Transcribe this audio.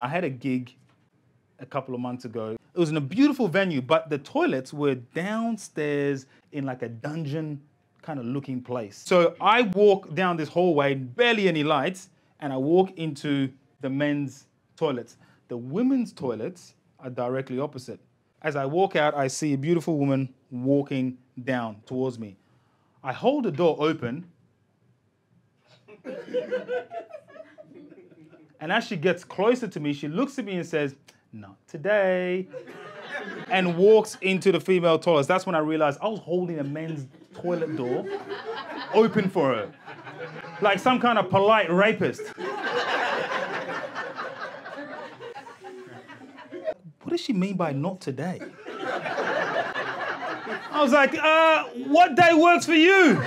I had a gig a couple of months ago. It was in a beautiful venue, but the toilets were downstairs in like a dungeon kind of looking place. So I walk down this hallway, barely any lights, and I walk into the men's toilets. The women's toilets are directly opposite. As I walk out, I see a beautiful woman walking down towards me. I hold the door open. and as she gets closer to me, she looks at me and says, Not today. and walks into the female toilets. That's when I realized I was holding a men's toilet door open for her. Like some kind of polite rapist. What does she mean by not today? I was like, uh, what day works for you?